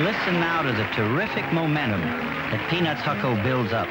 Listen now to the terrific momentum that Peanuts Hucko builds up.